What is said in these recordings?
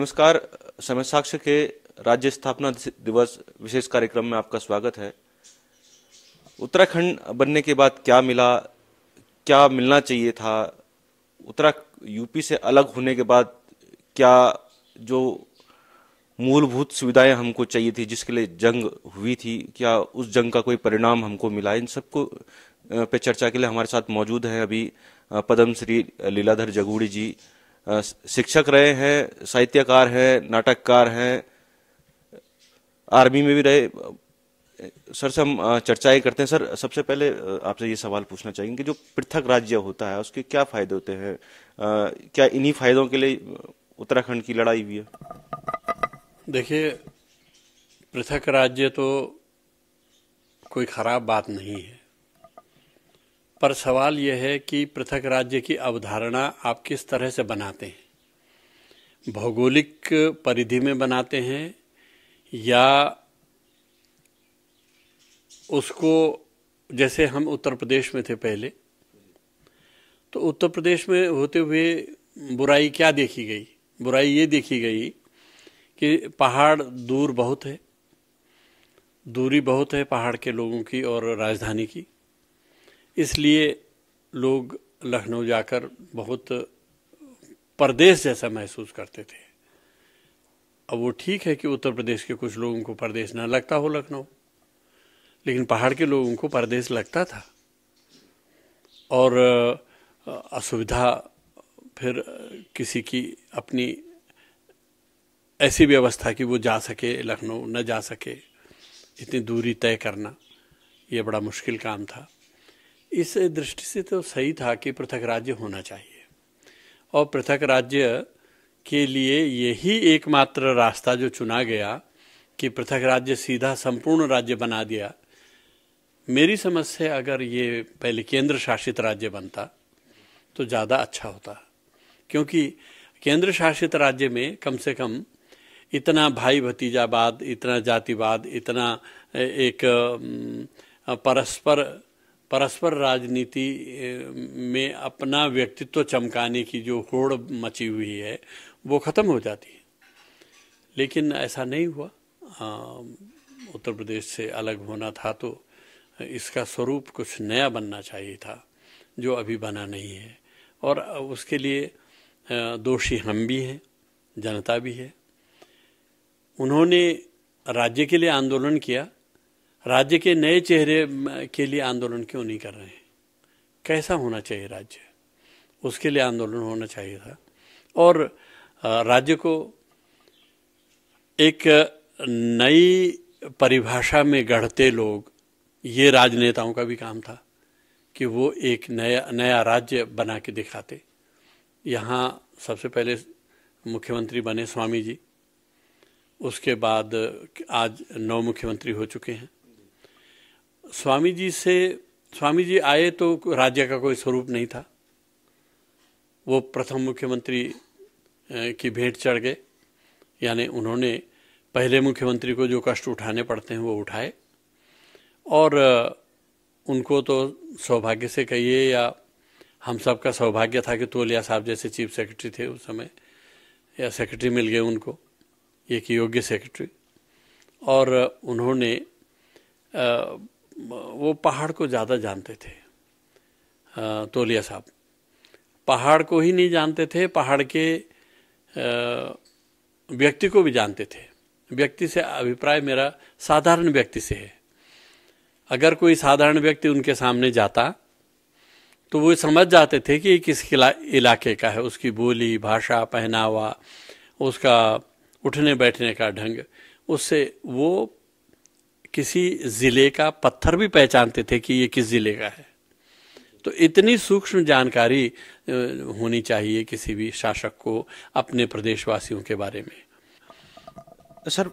नमस्कार, समय साक्ष्य के राज्य स्थापना दिवस विशेष कार्यक्रम में आपका स्वागत है। उत्तराखंड बनने के बाद क्या मिला, क्या मिलना चाहिए था? उत्तरा यूपी से अलग होने के बाद क्या जो मूलभूत सुविधाएँ हमको चाहिए थी, जिसके लिए जंग हुई थी, क्या उस जंग का कोई परिणाम हमको मिला? इन सबको पे चर्चा के लिए हमारे साथ मौजूद है अभी पद्म श्री लीलाधर जगूड़ी जी शिक्षक रहे हैं, साहित्यकार हैं, नाटककार हैं, आर्मी में भी रहे, सर से हम चर्चाएँ करते हैं। सर, सबसे पहले आपसे ये सवाल पूछना चाहेंगे कि जो पृथक राज्य होता है, उसके क्या फ़ायदे होते हैं? क्या इन्हीं फायदों के लिए उत्तराखंड की लड़ाई हुई है? देखिए, पृथक राज्य तो कोई खराब बात नहीं है। पर सवाल यह है कि पृथक राज्य की अवधारणा आप किस तरह से बनाते हैं? भौगोलिक परिधि में बनाते हैं या उसको, जैसे हम उत्तर प्रदेश में थे पहले तो उत्तर प्रदेश में होते हुए बुराई क्या देखी गई? बुराई ये देखी गई कि पहाड़ दूर बहुत है, दूरी बहुत है पहाड़ के लोगों की और राजधानी की। इसलिए लोग लखनऊ जाकर बहुत परदेश जैसा महसूस करते थे। अब वो ठीक है कि उत्तर प्रदेश के कुछ लोगों को परदेश न लगता हो लखनऊ, लेकिन पहाड़ के लोगों को परदेश लगता था। और असुविधा फिर किसी की अपनी ऐसी व्यवस्था कि वो जा सके, लखनऊ न जा सके इतनी दूरी तय करना, ये बड़ा मुश्किल काम था। इस दृष्टि से तो सही था कि पृथक राज्य होना चाहिए। और पृथक राज्य के लिए यही एकमात्र रास्ता जो चुना गया कि पृथक राज्य सीधा संपूर्ण राज्य बना दिया। मेरी समझ से अगर ये पहले केंद्र शासित राज्य बनता तो ज़्यादा अच्छा होता। क्योंकि केंद्र शासित राज्य में कम से कम इतना भाई भतीजावाद, इतना जातिवाद, इतना एक परस्पर परस्पर राजनीति में अपना व्यक्तित्व चमकाने की जो होड़ मची हुई है, वो ख़त्म हो जाती है। लेकिन ऐसा नहीं हुआ। उत्तर प्रदेश से अलग होना था तो इसका स्वरूप कुछ नया बनना चाहिए था, जो अभी बना नहीं है। और उसके लिए दोषी हम भी हैं, जनता भी है। उन्होंने राज्य के लिए आंदोलन किया राज्य के नए चेहरे के लिए आंदोलन क्यों नहीं कर रहे हैं? कैसा होना चाहिए राज्य? उसके लिए आंदोलन होना चाहिए था। और राज्य को एक नई परिभाषा में गढ़ते लोग, ये राजनेताओं का भी काम था कि वो एक नया नया राज्य बना के दिखाते। यहाँ सबसे पहले मुख्यमंत्री बने स्वामी जी। उसके बाद आज नौ मुख्यमंत्री हो चुके हैं। स्वामी जी से स्वामी जी आए तो राज्य का कोई स्वरूप नहीं था। वो प्रथम मुख्यमंत्री की भेंट चढ़ गए। यानी उन्होंने पहले मुख्यमंत्री को जो कष्ट उठाने पड़ते हैं वो उठाए। और उनको तो सौभाग्य से कहिए या हम सबका सौभाग्य था कि तोलिया साहब जैसे चीफ सेक्रेटरी थे उस समय, या सेक्रेटरी मिल गए उनको, एक योग्य सेक्रेटरी। और उन्होंने वो पहाड़ को ज़्यादा जानते थे तोलिया साहब। पहाड़ को ही नहीं जानते थे, पहाड़ के व्यक्ति को भी जानते थे। व्यक्ति से अभिप्राय मेरा साधारण व्यक्ति से है। अगर कोई साधारण व्यक्ति उनके सामने जाता तो वो समझ जाते थे कि किस इलाके का है। उसकी बोली, भाषा, पहनावा, उसका उठने बैठने का ढंग, उससे वो किसी ज़िले का पत्थर भी पहचानते थे कि ये किस ज़िले का है। तो इतनी सूक्ष्म जानकारी होनी चाहिए किसी भी शासक को अपने प्रदेशवासियों के बारे में। सर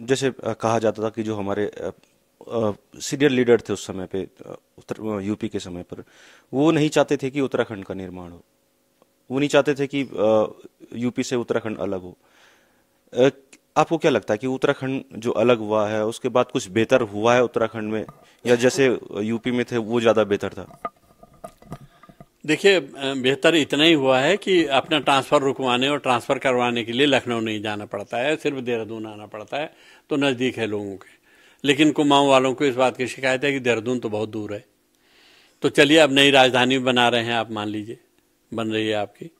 जैसे कहा जाता था कि जो हमारे सीनियर लीडर थे उस समय पे उत्तर यूपी के समय पर, वो नहीं चाहते थे कि उत्तराखंड का निर्माण हो। वो नहीं चाहते थे कि यूपी से उत्तराखंड अलग हो। आपको क्या लगता है कि उत्तराखंड जो अलग हुआ है, उसके बाद कुछ बेहतर हुआ है उत्तराखंड में? या जैसे यूपी में थे, वो ज़्यादा बेहतर था? देखिए, बेहतर इतना ही हुआ है कि अपना ट्रांसफ़र रुकवाने और ट्रांसफ़र करवाने के लिए लखनऊ नहीं जाना पड़ता है, सिर्फ़ देहरादून आना पड़ता है तो नज़दीक है लोगों के। लेकिन कुमाऊं वालों को इस बात की शिकायत है कि देहरादून तो बहुत दूर है। तो चलिए, अब नई राजधानी बना रहे हैं आप, मान लीजिए, बन रही है आपकी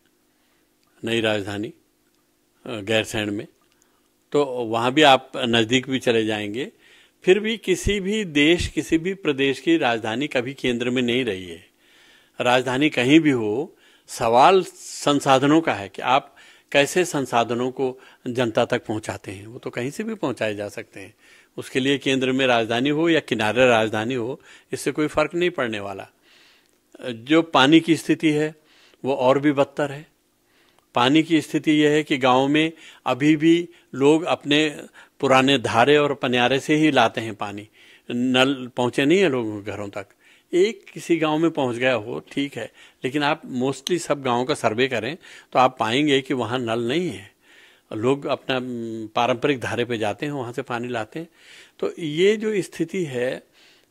नई राजधानी गैरसैंण में। तो वहाँ भी आप नज़दीक भी चले जाएँगे। फिर भी किसी भी देश, किसी भी प्रदेश की राजधानी कभी केंद्र में नहीं रही है। राजधानी कहीं भी हो, सवाल संसाधनों का है कि आप कैसे संसाधनों को जनता तक पहुंचाते हैं। वो तो कहीं से भी पहुँचाए जा सकते हैं। उसके लिए केंद्र में राजधानी हो या किनारे राजधानी हो, इससे कोई फ़र्क नहीं पड़ने वाला। जो पानी की स्थिति है, वो और भी बदतर है। पानी की स्थिति यह है कि गाँव में अभी भी लोग अपने पुराने धारे और पनियारे से ही लाते हैं पानी। नल पहुँचे नहीं है लोगों के घरों तक। एक किसी गाँव में पहुँच गया हो, ठीक है, लेकिन आप मोस्टली सब गाँवों का सर्वे करें तो आप पाएँगे कि वहाँ नल नहीं है। लोग अपना पारंपरिक धारे पे जाते हैं, वहाँ से पानी लाते हैं। तो ये जो स्थिति है,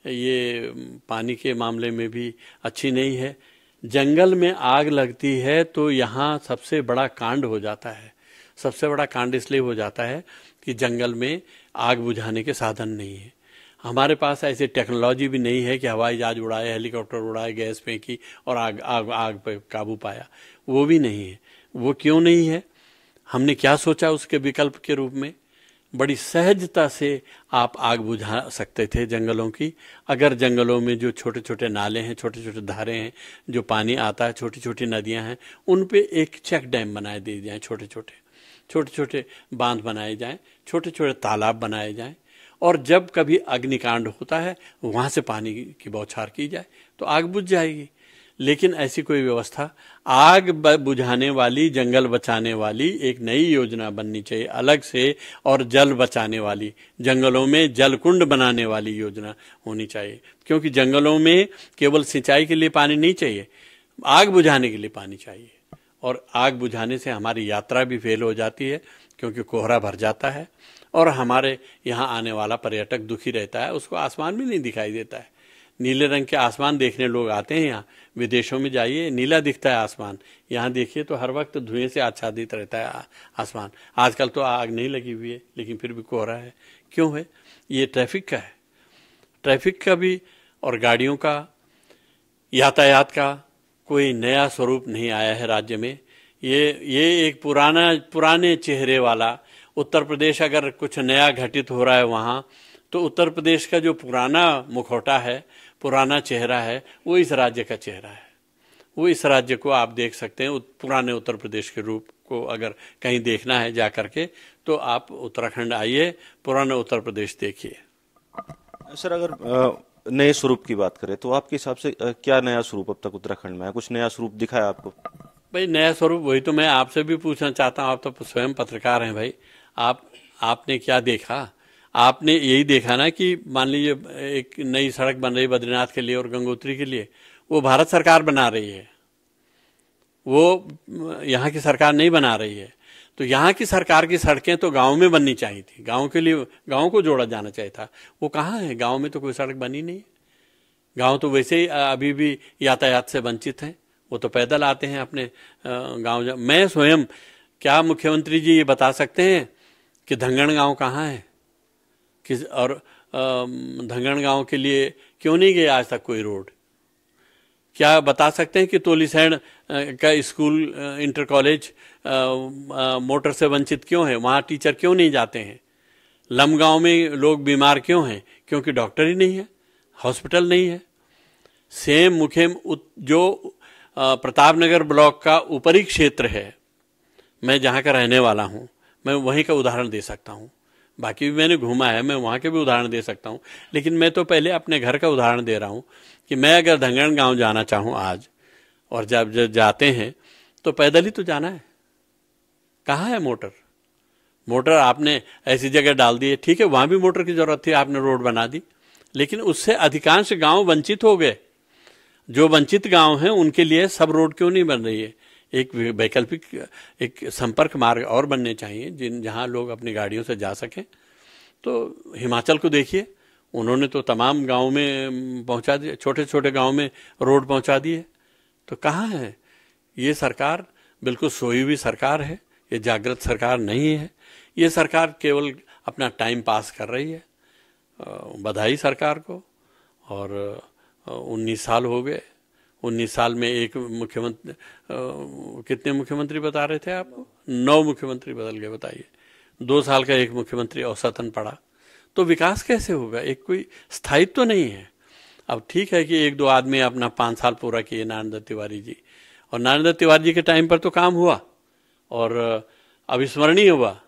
ये पानी के मामले में भी अच्छी नहीं है। जंगल में आग लगती है तो यहाँ सबसे बड़ा कांड हो जाता है। सबसे बड़ा कांड इसलिए हो जाता है कि जंगल में आग बुझाने के साधन नहीं है। हमारे पास ऐसी टेक्नोलॉजी भी नहीं है कि हवाई जहाज़ उड़ाए, हेलीकॉप्टर उड़ाए, गैस फेंकी और आग आग आग पर काबू पाया। वो भी नहीं है। वो क्यों नहीं है? हमने क्या सोचा उसके विकल्प के रूप में? बड़ी सहजता से आप आग बुझा सकते थे जंगलों की। अगर जंगलों में जो छोटे छोटे नाले हैं छोटे छोटे धारे हैं, जो पानी आता है छोटी छोटी नदियाँ हैं, उन पे एक चेक डैम बनाए दिए जाएँ छोटे छोटे छोटे छोटे बाँध बनाए जाएँ छोटे छोटे तालाब बनाए जाएँ, और जब कभी अग्निकांड होता है, वहाँ से पानी की बौछार की जाए तो आग बुझ जाएगी। लेकिन ऐसी कोई व्यवस्था। आग बुझाने वाली, जंगल बचाने वाली एक नई योजना बननी चाहिए, अलग से और जल बचाने वाली, जंगलों में जल कुंड बनाने वाली योजना होनी चाहिए। क्योंकि जंगलों में केवल सिंचाई के लिए पानी नहीं चाहिए, आग बुझाने के लिए पानी चाहिए। और आग बुझाने से हमारी यात्रा भी फेल हो जाती है, क्योंकि कोहरा भर जाता है, और हमारे यहाँ आने वाला पर्यटक दुखी रहता है, उसको आसमान भी नहीं दिखाई देता है। नीले रंग के आसमान देखने लोग आते हैं यहाँ विदेशों में जाइए, नीला दिखता है आसमान। यहाँ देखिए तो हर वक्त धुएँ से आच्छादित रहता है आसमान। आजकल तो आग नहीं लगी हुई है, लेकिन फिर भी कोहरा है। क्यों है? ये ट्रैफ़िक का है। ट्रैफ़िक का भी और गाड़ियों का, यातायात का कोई नया स्वरूप नहीं आया है राज्य में। ये ये एक पुराना, पुराने चेहरे वाला, उत्तर प्रदेश अगर कुछ नया घटित हो रहा है वहाँ तो उत्तर प्रदेश का जो पुराना मुखौटा है पुराना चेहरा है वो इस राज्य का चेहरा है। वो इस राज्य को आप देख सकते हैं पुराने उत्तर प्रदेश के रूप को अगर कहीं देखना है जा करके तो आप उत्तराखंड आइए पुराना उत्तर प्रदेश देखिए। सर अगर नए स्वरूप की बात करें तो आपके हिसाब से क्या नया स्वरूप अब तक उत्तराखंड में है कुछ नया स्वरूप दिखा है आपको? भाई नया स्वरूप वही तो मैं आपसे भी पूछना चाहता हूँ आप तो स्वयं पत्रकार हैं भाई। आप आपने क्या देखा? आपने यही देखा ना कि मान लीजिए, एक नई सड़क बन रही बद्रीनाथ के लिए और गंगोत्री के लिए, वो भारत सरकार बना रही है। वो, यहाँ की सरकार नहीं बना रही है। तो यहाँ की सरकार की सड़कें तो गाँव में बननी चाहिए थी। गाँव के लिए, गाँव को जोड़ा जाना चाहिए था। वो कहाँ है? गाँव में तो कोई सड़क बनी नहीं गाँव तो वैसे ही अभी भी यातायात से वंचित हैं। वो तो पैदल आते हैं अपने गाँव मैं स्वयं, क्या मुख्यमंत्री जी ये बता सकते हैं कि धंगण गाँव कहाँ है? किस और धंगण गाँव के लिए क्यों नहीं गए आज तक कोई रोड? क्या बता सकते हैं कि तोलीसैण का स्कूल इंटर कॉलेज मोटर से वंचित क्यों है? वहाँ टीचर क्यों नहीं जाते हैं? लम गाँव में लोग बीमार क्यों हैं? क्योंकि डॉक्टर ही नहीं है, हॉस्पिटल नहीं है। सेम मुखेम जो प्रतापनगर ब्लॉक का ऊपरी क्षेत्र है, मैं जहाँ का रहने वाला हूँ, मैं वहीं का उदाहरण दे सकता हूँ। बाकी भी मैंने घूमा है, मैं वहाँ के भी उदाहरण दे सकता हूँ। लेकिन मैं तो पहले अपने घर का उदाहरण दे रहा हूँ कि मैं अगर धंगण गाँव जाना चाहूँ आज, और जब जब जाते हैं तो पैदल ही तो जाना है। कहाँ है मोटर? मोटर आपने ऐसी जगह डाल दी है, ठीक है, वहाँ भी मोटर की ज़रूरत थी, आपने रोड बना दी। लेकिन उससे अधिकांश गाँव वंचित हो गए। जो वंचित गाँव हैं, उनके लिए सब रोड क्यों नहीं बन रही है? एक वैकल्पिक, एक संपर्क मार्ग और बनने चाहिए, जिन, जहाँ लोग अपनी गाड़ियों से जा सकें। तो हिमाचल को देखिए, उन्होंने तो तमाम गाँव में पहुँचा दिया छोटे छोटे गाँव में रोड पहुँचा दिए। तो कहाँ है? ये सरकार बिल्कुल सोई हुई सरकार है, ये जागृत सरकार नहीं है। ये सरकार केवल अपना टाइम पास कर रही है बधाई सरकार को, और उन्नीस साल हो गए उन्नीस साल में एक मुख्यमंत्री कितने मुख्यमंत्री बता रहे थे आपको? नौ मुख्यमंत्री बदल गए, बताइए। दो साल का एक मुख्यमंत्री औसतन पड़ा। तो विकास कैसे होगा? एक कोई स्थायित्व तो नहीं है। अब ठीक है कि एक दो आदमी अपना पाँच साल पूरा किए नारायण दत्त तिवारी जी। और नारायण दत्त तिवारी जी के टाइम पर तो काम हुआ। और अविस्मरणीय हुआ।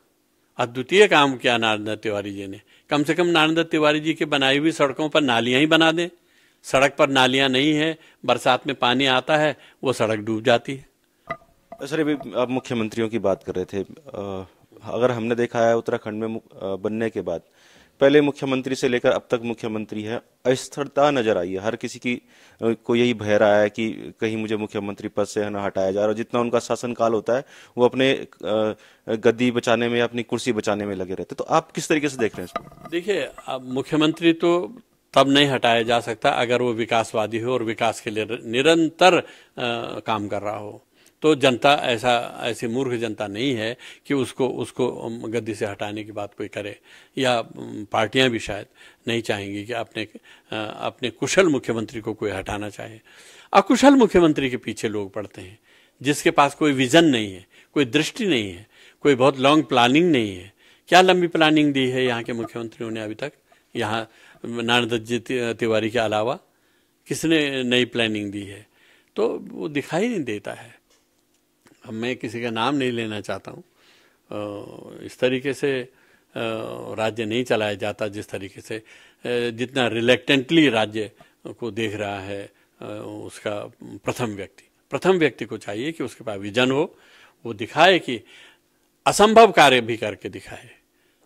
अद्वितीय काम किया नारायण दत्त तिवारी जी ने। कम से कम नारायण दत्त तिवारी जी की बनाई हुई सड़कों पर नालियाँ ही बना दें। सड़क पर नालियाँ नहीं है बरसात में पानी आता है वो सड़क डूब जाती है। सर अभी आप मुख्यमंत्रियों की बात कर रहे थे। अगर हमने देखा है उत्तराखंड में बनने के बाद पहले मुख्यमंत्री से लेकर अब तक मुख्यमंत्री है अस्थिरता नज़र आई है। हर किसी की को यही भय रहा है कि कहीं मुझे मुख्यमंत्री पद से ना हटाया जा रहा जितना उनका शासनकाल होता है वो अपने गद्दी बचाने में अपनी कुर्सी बचाने में लगे रहते तो आप किस तरीके से देख रहे हैं इसको? देखिए अब मुख्यमंत्री तो तब नहीं हटाया जा सकता अगर वो विकासवादी हो और विकास के लिए निरंतर काम कर रहा हो। तो जनता ऐसा, ऐसी मूर्ख जनता नहीं है कि उसको उसको गद्दी से हटाने की बात कोई करे। या पार्टियाँ भी शायद नहीं चाहेंगी कि अपने अपने कुशल मुख्यमंत्री को कोई हटाना चाहे। अकुशल मुख्यमंत्री के पीछे लोग पड़ते हैं, जिसके पास कोई विजन नहीं है, कोई दृष्टि नहीं है, कोई बहुत लॉन्ग प्लानिंग नहीं है। क्या लंबी प्लानिंग दी है यहाँ के मुख्यमंत्रियों ने अभी तक? यहाँ नारायण दत्त तिवारी के अलावा किसने नई प्लानिंग दी है? तो वो दिखाई नहीं देता है। अब मैं किसी का नाम नहीं लेना चाहता हूँ। इस तरीके से राज्य नहीं चलाया जाता जिस तरीके से जितना रिलेक्टेंटली राज्य को देख रहा है उसका प्रथम व्यक्ति। प्रथम व्यक्ति को चाहिए कि उसके पास विजन हो, वो दिखाए कि असंभव कार्य भी करके दिखाए।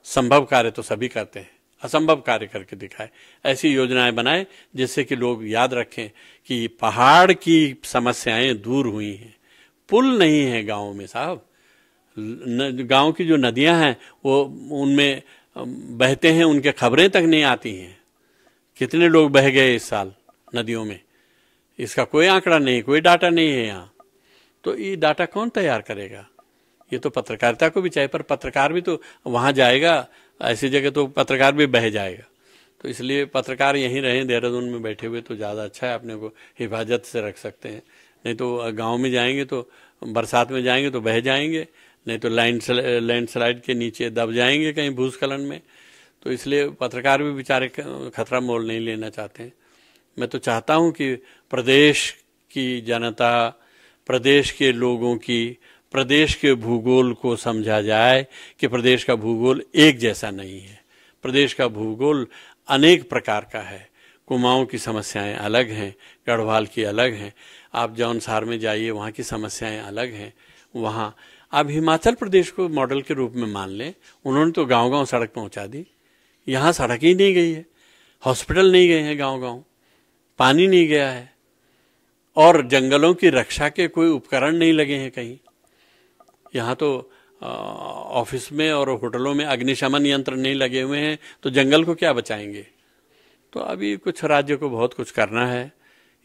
संभव कार्य तो सभी करते हैं। असंभव कार्य करके दिखाए। ऐसी योजनाएँ बनाए जिससे कि लोग याद रखें कि पहाड़ की समस्याएँ दूर हुई हैं। पुल नहीं है गाँव में साहब। गाँव की जो नदियाँ हैं, वो, उनमें बहते हैं, उनके खबरें तक नहीं आती हैं। कितने लोग बह गए इस साल नदियों में? इसका कोई आंकड़ा नहीं, कोई डाटा नहीं है यहाँ। तो ये डाटा कौन तैयार करेगा? ये तो पत्रकारिता को भी चाहिए, पर पत्रकार भी तो वहाँ जाएगा ऐसी जगह तो पत्रकार भी बह जाएगा। तो इसलिए पत्रकार यहीं रहे, देहरादून में बैठे हुए तो ज़्यादा अच्छा है, अपने को हिफाजत से रख सकते हैं। नहीं तो गाँव में जाएँगे तो बरसात में जाएँगे तो बह जाएँगे, नहीं तो लैंड स्लाइड के नीचे दब जाएँगे कहीं भूस्खलन में। तो इसलिए पत्रकार भी बेचारे खतरा मोल नहीं लेना चाहते हैं। मैं तो चाहता हूँ कि प्रदेश की जनता, प्रदेश के लोगों की प्रदेश के भूगोल को समझा जाए कि प्रदेश का भूगोल एक जैसा नहीं है। प्रदेश का भूगोल अनेक प्रकार का है। कुमाऊं की समस्याएँ अलग हैं, गढ़वाल की अलग हैं। आप जौनसार में जाइए, वहाँ की समस्याएँ अलग हैं। वहाँ आप हिमाचल प्रदेश को मॉडल के रूप में मान लें, उन्होंने तो गाँव गाँव सड़क पहुँचा दी। यहाँ सड़क ही नहीं गई है। हॉस्पिटल नहीं गए हैं गाँव गाँव पानी नहीं गया है। और जंगलों की रक्षा के कोई उपकरण नहीं लगे हैं कहीं। यहाँ तो ऑफ़िस में और होटलों में अग्निशमन यंत्र नहीं लगे हुए हैं तो जंगल को क्या बचाएँगे? तो अभी कुछ राज्य को बहुत कुछ करना है।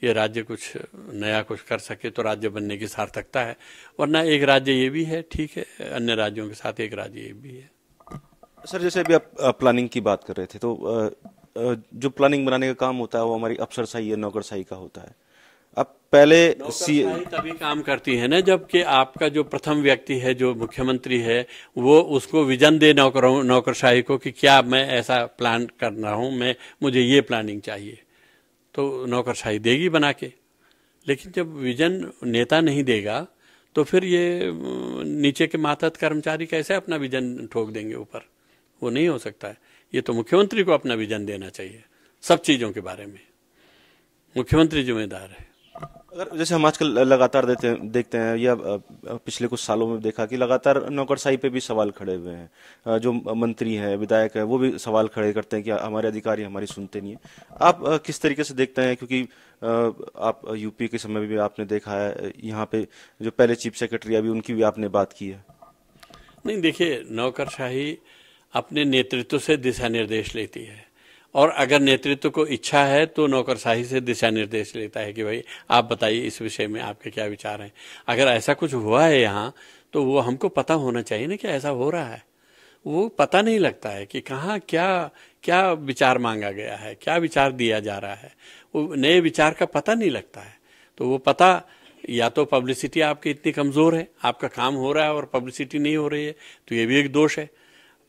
ये राज्य कुछ नया कुछ कर सके तो राज्य बनने की सार्थकता है। वरना एक राज्य ये भी है, ठीक है, अन्य राज्यों के साथ एक राज्य ये भी है। सर, जैसे अभी आप प्लानिंग की बात कर रहे थे तो जो प्लानिंग बनाने का काम होता है, वो हमारी अफसरशाही या नौकरशाही का होता है। अब पहले सी तभी काम करती है ना जबकि आपका जो प्रथम व्यक्ति है जो मुख्यमंत्री है वो उसको विजन दे नौकर नौकरशाही को कि क्या मैं ऐसा प्लान कर रहा हूँ मैं मुझे ये प्लानिंग चाहिए। तो नौकरशाही देगी बना के। लेकिन जब विजन नेता नहीं देगा तो फिर ये नीचे के मातहत कर्मचारी कैसे अपना विजन ठोक देंगे ऊपर? वो नहीं हो सकता है। ये तो मुख्यमंत्री को अपना विजन देना चाहिए सब चीज़ों के बारे में। मुख्यमंत्री जिम्मेदार है। अगर जैसे हम आजकल लगातार देते देखते हैं या पिछले कुछ सालों में देखा कि लगातार नौकरशाही पे भी सवाल खड़े हुए हैं। जो मंत्री हैं, विधायक हैं, वो भी सवाल खड़े करते हैं कि हमारे अधिकारी हमारी सुनते नहीं है। आप किस तरीके से देखते हैं? क्योंकि आप यूपी के समय भी आपने देखा है, यहाँ पे जो पहले चीफ सेक्रेटरी अभी उनकी भी आपने बात की है। नहीं, देखिए, नौकरशाही अपने नेतृत्व से दिशा निर्देश लेती है। और अगर नेतृत्व को इच्छा है तो नौकरशाही से दिशा निर्देश लेता है कि भाई, आप बताइए इस विषय में आपके क्या विचार हैं। अगर ऐसा कुछ हुआ है यहाँ तो वो हमको पता होना चाहिए ना कि ऐसा हो रहा है। वो पता नहीं लगता है कि कहाँ क्या क्या विचार मांगा गया है, क्या विचार दिया जा रहा है। वो नए विचार का पता नहीं लगता है। तो वो पता, या तो पब्लिसिटी आपकी इतनी कमज़ोर है, आपका काम हो रहा है और पब्लिसिटी नहीं हो रही है तो ये भी एक दोष है।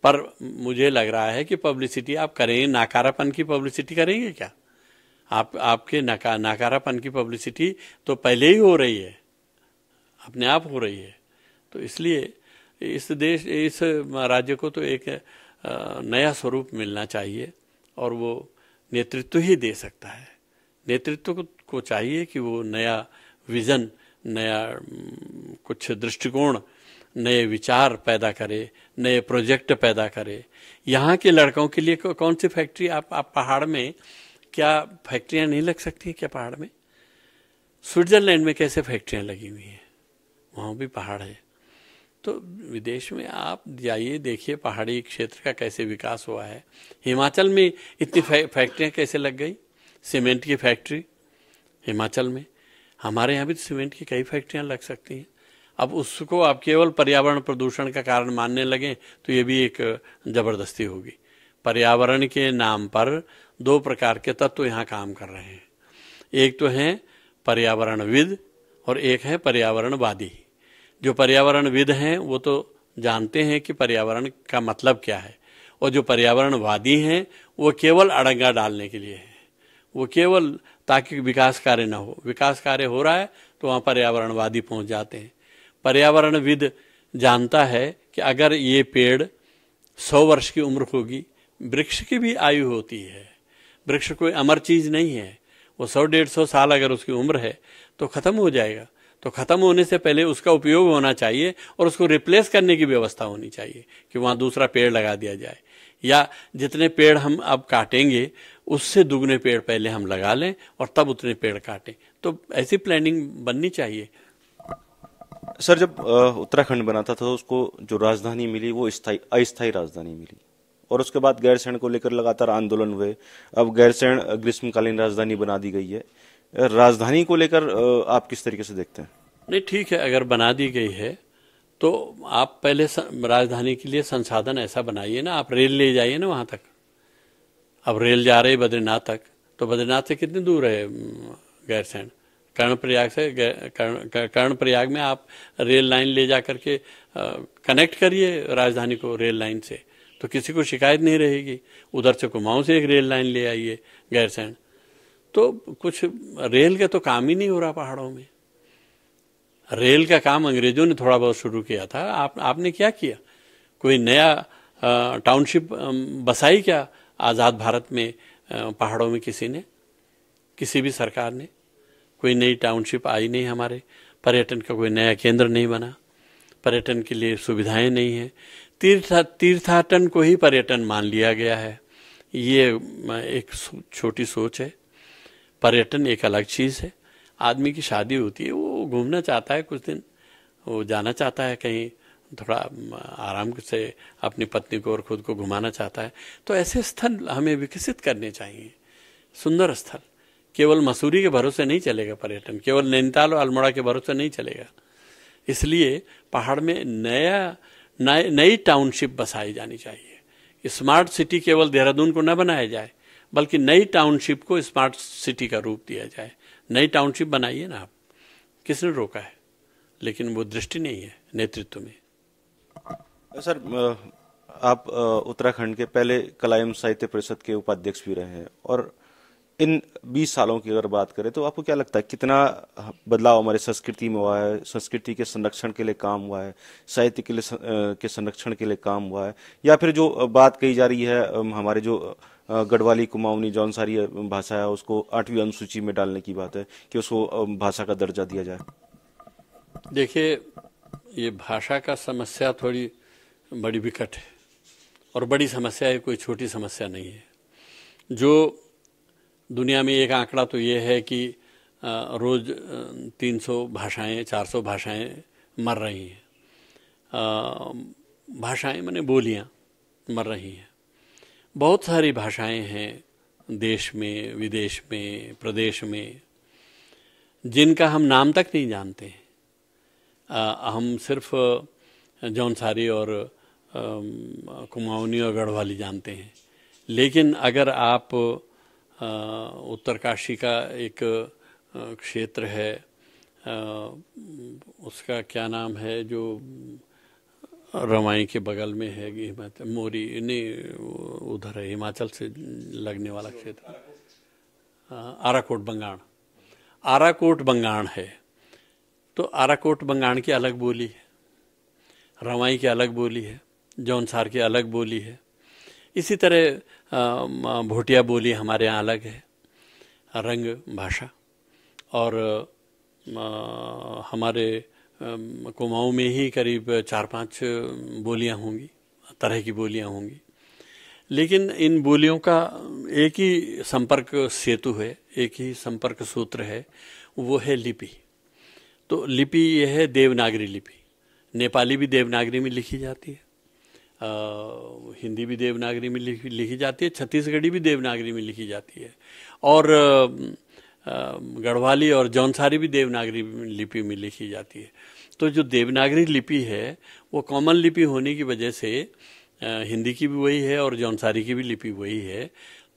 पर मुझे लग रहा है कि पब्लिसिटी, आप करेंगे नाकारापन की पब्लिसिटी करेंगे क्या? आप, आपके नका, नाकारापन की पब्लिसिटी तो पहले ही हो रही है, अपने आप हो रही है। तो इसलिए इस देश, इस राज्य को तो एक नया स्वरूप मिलना चाहिए और वो नेतृत्व ही दे सकता है। नेतृत्व को चाहिए कि वो नया विज़न, नया कुछ दृष्टिकोण नए विचार पैदा करे, नए प्रोजेक्ट पैदा करे। यहाँ के लड़कों के लिए कौन सी फैक्ट्री आप आप पहाड़ में, क्या फैक्ट्रियाँ नहीं लग सकती हैं क्या पहाड़ में? स्विट्जरलैंड में कैसे फैक्ट्रियाँ लगी हुई हैं? वहाँ भी पहाड़ है। तो विदेश में आप जाइए, देखिए पहाड़ी क्षेत्र का कैसे विकास हुआ है। हिमाचल में इतनी फैक्ट्रियाँ कैसे लग गई? सीमेंट की फैक्ट्री, हिमाचल में। हमारे यहाँ भी तो सीमेंट की कई फैक्ट्रियाँ लग सकती हैं। अब उसको आप केवल पर्यावरण प्रदूषण का कारण मानने लगे तो ये भी एक ज़बरदस्ती होगी। पर्यावरण के नाम पर दो प्रकार के तत्व तो यहाँ काम कर रहे हैं। एक तो है पर्यावरणविद और एक है पर्यावरणवादी। जो पर्यावरणविद हैं, वो तो जानते हैं कि पर्यावरण का मतलब क्या है। और जो पर्यावरणवादी हैं, वो केवल अड़ंगा डालने के लिए है। वो केवल ताकि विकास कार्य ना हो। विकास कार्य हो रहा है तो वहाँ पर्यावरणवादी पहुँच जाते हैं। पर्यावरणविद जानता है कि अगर ये पेड़ सौ वर्ष की उम्र होगी, वृक्ष की भी आयु होती है। वृक्ष कोई अमर चीज़ नहीं है। वो सौ डेढ़ सौ साल अगर उसकी उम्र है तो खत्म हो जाएगा। तो खत्म होने से पहले उसका उपयोग होना चाहिए और उसको रिप्लेस करने की व्यवस्था होनी चाहिए कि वहाँ दूसरा पेड़ लगा दिया जाए। या जितने पेड़ हम अब काटेंगे, उससे दुगने पेड़ पहले हम लगा लें और तब उतने पेड़ काटें। तो ऐसी प्लानिंग बननी चाहिए। सर, जब उत्तराखंड बना था तो उसको जो राजधानी मिली, वो स्थायी, अस्थायी राजधानी मिली। और उसके बाद गैरसैंण को लेकर लगातार आंदोलन हुए। अब गैरसैंण ग्रीष्मकालीन राजधानी बना दी गई है। राजधानी को लेकर आप किस तरीके से देखते हैं? नहीं, ठीक है, अगर बना दी गई है तो आप पहले राजधानी के लिए संसाधन ऐसा बनाइए ना, आप रेल ले जाइए ना वहाँ तक। अब रेल जा रही बद्रीनाथ तक तो बद्रीनाथ से कितनी दूर है गैरसैंण? कर्ण प्रयाग से कर्ण प्रयाग में आप रेल लाइन ले जा करके कनेक्ट करिए राजधानी को रेल लाइन से। तो किसी को शिकायत नहीं रहेगी। उधर से कुमाऊं से एक रेल लाइन ले आइए, गैरसैंण। तो कुछ रेल का तो काम ही नहीं हो रहा पहाड़ों में। रेल का काम अंग्रेज़ों ने थोड़ा बहुत शुरू किया था। आप, आपने क्या किया? कोई नया टाउनशिप बसाई क्या आज़ाद भारत में पहाड़ों में किसी ने? किसी भी सरकार ने? कोई नई टाउनशिप आई नहीं हमारे। पर्यटन का कोई नया केंद्र नहीं बना। पर्यटन के लिए सुविधाएँ नहीं है। तीर्थ, तीर्थाटन को ही पर्यटन मान लिया गया है। ये एक छोटी सोच है। पर्यटन एक अलग चीज़ है। आदमी की शादी होती है, वो घूमना चाहता है कुछ दिन, वो जाना चाहता है कहीं, थोड़ा आराम से अपनी पत्नी को और खुद को घुमाना चाहता है। तो ऐसे स्थल हमें विकसित करने चाहिए। सुंदर स्थल। केवल मसूरी के भरोसे नहीं चलेगा पर्यटन, केवल नैनीताल और अल्मोड़ा के भरोसे नहीं चलेगा। इसलिए पहाड़ में नया नई टाउनशिप बसाई जानी चाहिए। स्मार्ट सिटी केवल देहरादून को न बनाया जाए, बल्कि नई टाउनशिप को स्मार्ट सिटी का रूप दिया जाए। नई टाउनशिप बनाइए ना आप। किसने रोका है? लेकिन वो दृष्टि नहीं है नेतृत्व में। सर आप उत्तराखंड के पहले कलायम साहित्य परिषद के उपाध्यक्ष भी रहे हैं और इन 20 सालों की अगर बात करें तो आपको क्या लगता है कितना बदलाव हमारे संस्कृति में हुआ है? संस्कृति के संरक्षण के लिए काम हुआ है? साहित्य के लिए के संरक्षण के लिए काम हुआ है? या फिर जो बात कही जा रही है हमारे जो गढ़वाली, कुमाऊनी, जौनसारी भाषा है, उसको आठवीं अनुसूची में डालने की बात है कि उसको भाषा का दर्जा दिया जाए। देखिए, ये भाषा का समस्या थोड़ी बड़ी विकट है और बड़ी समस्या है, कोई छोटी समस्या नहीं है। जो दुनिया में एक आंकड़ा तो ये है कि रोज़ 300 भाषाएँ 400 भाषाएँ मर रही हैं। भाषाएँ मैंने बोलियाँ मर रही हैं। बहुत सारी भाषाएँ हैं देश में, विदेश में, प्रदेश में, जिनका हम नाम तक नहीं जानते हैं। हम सिर्फ़ जौनसारी और कुमाऊनी और गढ़वाली जानते हैं। लेकिन अगर आप उत्तरकाशी का एक क्षेत्र है। उसका क्या नाम है जो रवाई के बगल में है, हिमाचल, मोरी, नहीं, उधर है, हिमाचल से लगने वाला क्षेत्र। आराकोट बंगाण। आराकोट बंगाण है। तो आराकोट बंगाण की अलग बोली है। रवाई की अलग बोली है। जौनसार की अलग बोली है। इसी तरह भोटिया बोली हमारे यहाँ अलग है, रंग भाषा। और हमारे कुमाऊँ में ही करीब चार पाँच बोलियाँ होंगी, तरह की बोलियाँ होंगी। लेकिन इन बोलियों का एक ही संपर्क सेतु है, एक ही संपर्क सूत्र है, वो है लिपि। तो लिपि यह है देवनागरी लिपि। नेपाली भी देवनागरी में लिखी जाती है। हिंदी भी देवनागरी में लिखी, लिखी जाती है छत्तीसगढ़ी भी देवनागरी में लिखी जाती है। और गढ़वाली और जौनसारी भी देवनागरी लिपि में लिखी जाती है। तो जो देवनागरी लिपि है वो कॉमन लिपि होने की वजह से हिंदी की भी वही है और जौनसारी की भी लिपि वही है।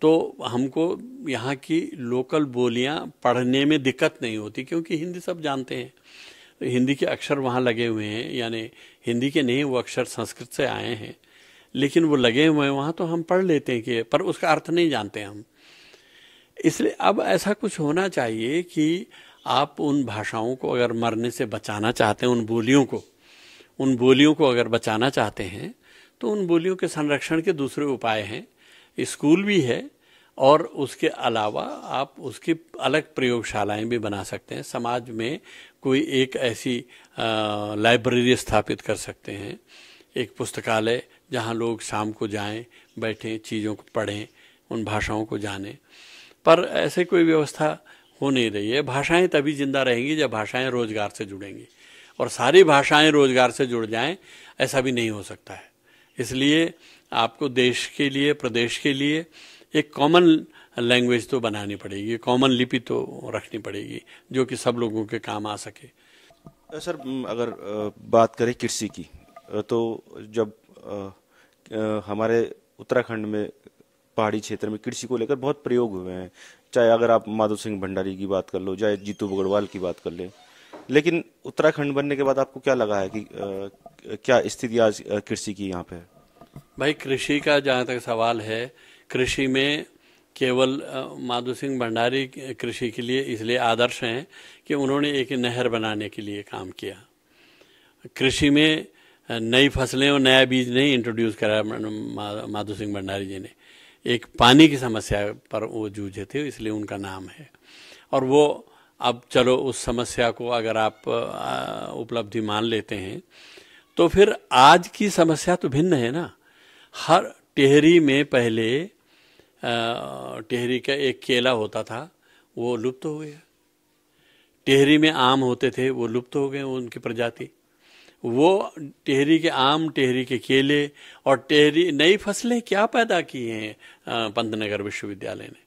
तो हमको यहाँ की लोकल बोलियाँ पढ़ने में दिक्कत नहीं होती क्योंकि हिंदी सब जानते हैं। हिंदी के अक्षर वहाँ लगे हुए हैं, यानी हिंदी के नहीं, वो अक्षर संस्कृत से आए हैं। लेकिन वो लगे हुए हैं, वहाँ तो हम पढ़ लेते हैं कि, पर उसका अर्थ नहीं जानते हम। इसलिए अब ऐसा कुछ होना चाहिए कि आप उन भाषाओं को अगर मरने से बचाना चाहते हैं, उन बोलियों को, उन बोलियों को अगर बचाना चाहते हैं तो उन बोलियों के संरक्षण के दूसरे उपाय हैं। स्कूल भी है और उसके अलावा आप उसकी अलग प्रयोगशालाएँ भी बना सकते हैं। समाज में कोई एक ऐसी लाइब्रेरी स्थापित कर सकते हैं। एक पुस्तकालय जहाँ लोग शाम को जाएँ, बैठें, चीज़ों को पढ़ें, उन भाषाओं को जानें। पर ऐसे कोई व्यवस्था हो नहीं रही है। भाषाएँ तभी ज़िंदा रहेंगी जब भाषाएँ रोज़गार से जुड़ेंगी। और सारी भाषाएँ रोज़गार से जुड़ जाएँ, ऐसा भी नहीं हो सकता है। इसलिए आपको देश के लिए, प्रदेश के लिए एक कॉमन लैंग्वेज तो बनानी पड़ेगी कॉमन लिपि तो रखनी पड़ेगी जो कि सब लोगों के काम आ सके। सर अगर बात करें कृषि की तो जब हमारे उत्तराखंड में पहाड़ी क्षेत्र में कृषि को लेकर बहुत प्रयोग हुए हैं चाहे अगर आप माधव सिंह भंडारी की बात कर लो चाहे जीतू बगड़वाल की बात कर लें लेकिन उत्तराखंड बनने के बाद आपको क्या लगा है कि आ, क्या स्थिति आज कृषि की यहाँ पे भाई कृषि का जहाँ तक सवाल है कृषि में केवल माधु सिंह भंडारी कृषि के लिए इसलिए आदर्श हैं कि उन्होंने एक नहर बनाने के लिए काम किया। कृषि में नई फ़सलें और नया बीज नहीं इंट्रोड्यूस करा माधो सिंह भंडारी जी ने। एक पानी की समस्या पर वो जूझे थे, इसलिए उनका नाम है। और वो, अब चलो उस समस्या को अगर आप उपलब्धि मान लेते हैं तो फिर आज की समस्या तो भिन्न है ना। हर टेहरी में पहले टेहरी का एक केला होता था, वो लुप्त हो गया। टेहरी में आम होते थे, वो लुप्त हो गए उनकी प्रजाति। वो टेहरी के आम, टेहरी के केले और टेहरी नई फ़सलें क्या पैदा की हैं पंतनगर विश्वविद्यालय ने?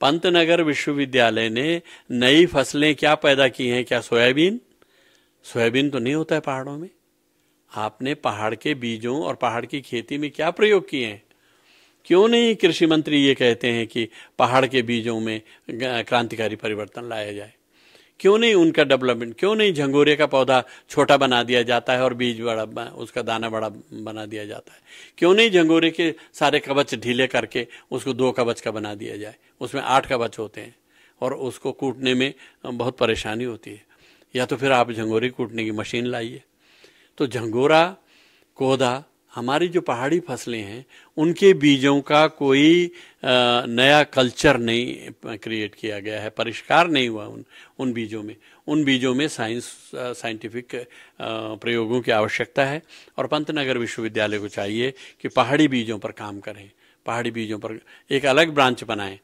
पंतनगर विश्वविद्यालय ने नई फ़सलें क्या पैदा की हैं, क्या सोयाबीन? सोयाबीन तो नहीं होता है पहाड़ों में। आपने पहाड़ के बीजों और पहाड़ की खेती में क्या प्रयोग किए हैं? क्यों नहीं कृषि मंत्री ये कहते हैं कि पहाड़ के बीजों में क्रांतिकारी परिवर्तन लाया जाए? क्यों नहीं उनका डेवलपमेंट, क्यों नहीं झंगोरे का पौधा छोटा बना दिया जाता है और बीज बड़ा उसका दाना बड़ा बना दिया जाता है? क्यों नहीं झंगोरे के सारे कवच ढीले करके उसको दो कवच का बना दिया जाए? उसमें आठ कवच होते हैं और उसको कूटने में बहुत परेशानी होती है। या तो फिर आप झंगोरे कूटने की मशीन लाइए। तो झंगोरा कोदा हमारी जो पहाड़ी फ़सलें हैं, उनके बीजों का कोई नया कल्चर नहीं क्रिएट किया गया है, परिष्कार नहीं हुआ उन उन बीजों में। उन बीजों में साइंस साइंटिफिक प्रयोगों की आवश्यकता है। और पंतनगर विश्वविद्यालय को चाहिए कि पहाड़ी बीजों पर काम करें, पहाड़ी बीजों पर एक अलग ब्रांच बनाएँ।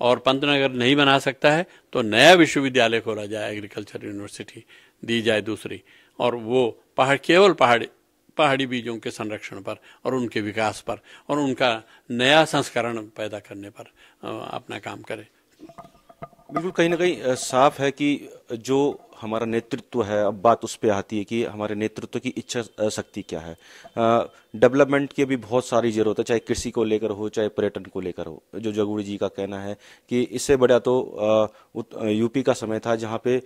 और पंतनगर नहीं बना सकता है तो नया विश्वविद्यालय खोला जाए एग्रीकल्चर यूनिवर्सिटी दी जाए दूसरी। और वो पहाड़, केवल पहाड़ी पहाड़ी बीजों के संरक्षण पर और उनके विकास पर और उनका नया संस्करण पैदा करने पर अपना काम करें। बिल्कुल, कहीं ना कहीं साफ़ है कि जो हमारा नेतृत्व है, अब बात उस पर आती है कि हमारे नेतृत्व की इच्छा शक्ति क्या है। डेवलपमेंट की भी बहुत सारी ज़रूरत है, चाहे कृषि को लेकर हो, चाहे पर्यटन को लेकर हो। जो जगूड़ी जी का कहना है कि इससे बड़ा तो यूपी का समय था जहाँ पे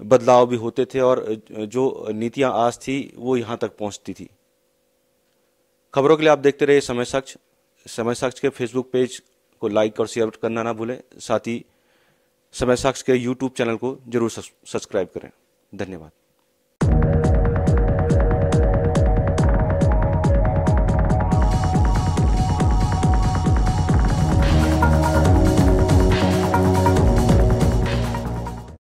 बदलाव भी होते थे और जो नीतियाँ आज थी, वो यहाँ तक पहुँचती थी। खबरों के लिए आप देखते रहिए समय सक्ष। समय सक्ष के फेसबुक पेज को लाइक और शेयर करना ना भूलें। साथ ही समय साक्ष के यूट्यूब चैनल को ज़रूर सब्सक्राइब करें। धन्यवाद।